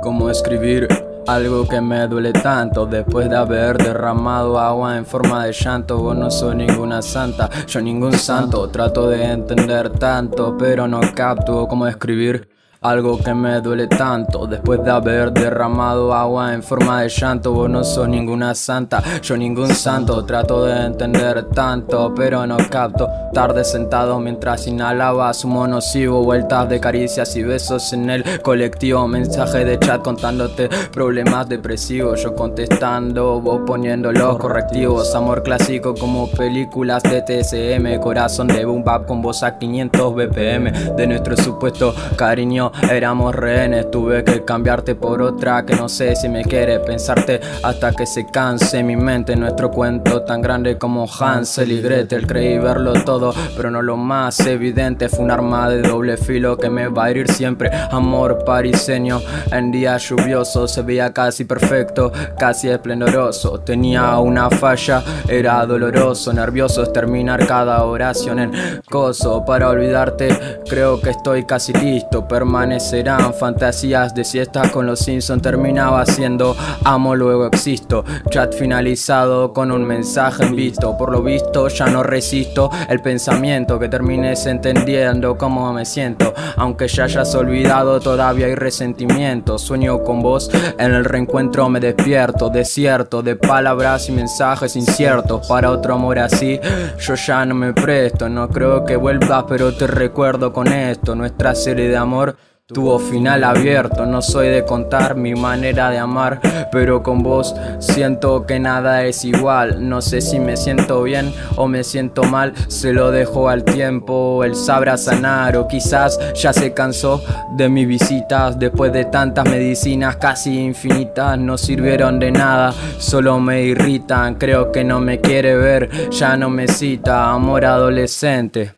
Cómo escribir algo que me duele tanto después de haber derramado agua en forma de llanto. Vos no soy ninguna santa, yo ningún santo. Trato de entender tanto, pero no capto cómo escribir algo que me duele tanto Después de haber derramado agua en forma de llanto Vos no sos ninguna santa, yo ningún santo Trato de entender tanto, pero no capto Tarde sentado mientras inhalaba su nocivo Vueltas de caricias y besos en el colectivo Mensaje de chat contándote problemas depresivos Yo contestando, vos poniendo los correctivos Amor clásico como películas de TSM Corazón de boom bap con voz a 500 BPM De nuestro supuesto cariño éramos rehenes. Tuve que cambiarte por otra que no sé si me quiere pensarte hasta que se canse mi mente. Nuestro cuento tan grande como Hansel y Gretel. Creí verlo todo, pero no lo más evidente. Fue un arma de doble filo que me va a herir siempre. Amor pariseño en día lluvioso se veía casi perfecto, casi esplendoroso. Tenía una falla, era doloroso, nervioso es terminar cada oración en coso para olvidarte. Creo que estoy casi listo, Permanecerán fantasías de siesta con los Simpson terminaba siendo amo luego existo chat finalizado con un mensaje en visto por lo visto ya no resisto el pensamiento que termines entendiendo cómo me siento. Aunque ya hayas olvidado todavía hay resentimiento. Sueño con vos en el reencuentro me despierto. Desierto de palabras y mensajes inciertos. Para otro amor así yo ya no me presto. No creo que vuelvas pero te recuerdo con esto. Nuestra serie de amor Tuvo final abierto, no soy de contar mi manera de amar, pero con vos siento que nada es igual. No sé si me siento bien o me siento mal, se lo dejo al tiempo, él sabrá sanar o quizás ya se cansó de mis visitas. Después de tantas medicinas casi infinitas, no sirvieron de nada, solo me irritan. Creo que no me quiere ver, ya no me cita, amor adolescente.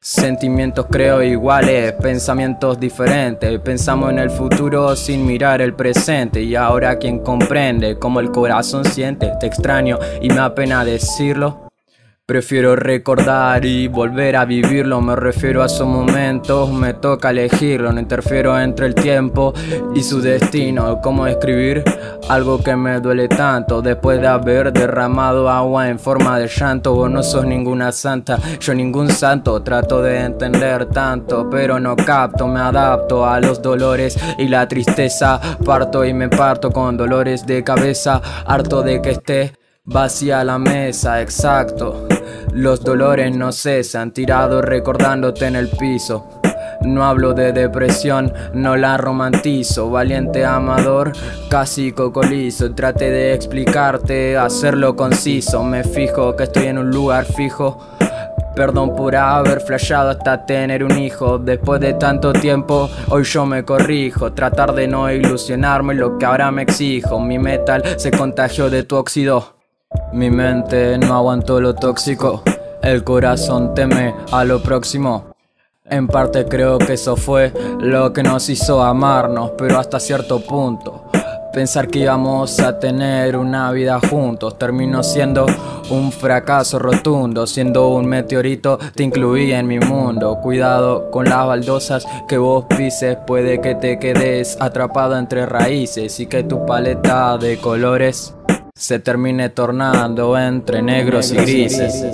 Sentimientos creo iguales, pensamientos diferentes. Pensamos en el futuro sin mirar el presente. Y ahora quien comprende cómo el corazón siente, te extraño y me apena decirlo. Prefiero recordar y volver a vivirlo, me refiero a esos momentos, me toca elegirlo, no interfiero entre el tiempo y su destino, cómo escribir algo que me duele tanto, después de haber derramado agua en forma de llanto, vos no sos ninguna santa, yo ningún santo, trato de entender tanto, pero no capto, me adapto a los dolores y la tristeza, parto y me parto con dolores de cabeza, harto de que esté Vacía la mesa, exacto. Los dolores no cesan, tirado recordándote en el piso. No hablo de depresión, no la romantizo. Valiente amador, casi cocolizo. Trate de explicarte, hacerlo conciso. Me fijo que estoy en un lugar fijo. Perdón por haber flashado hasta tener un hijo. Después de tanto tiempo, hoy yo me corrijo. Tratar de no ilusionarme lo que ahora me exijo. Mi metal se contagió de tu óxido. Mi mente no aguantó lo tóxico, el corazón teme a lo próximo. En parte creo que eso fue lo que nos hizo amarnos, pero hasta cierto punto. Pensar que íbamos a tener una vida juntos terminó siendo un fracaso rotundo. Siendo un meteorito te incluí en mi mundo. Cuidado con las baldosas que vos pises, puede que te quedes atrapado entre raíces y que tu paleta de colores se termine tornando entre negros y grises.